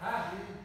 Happy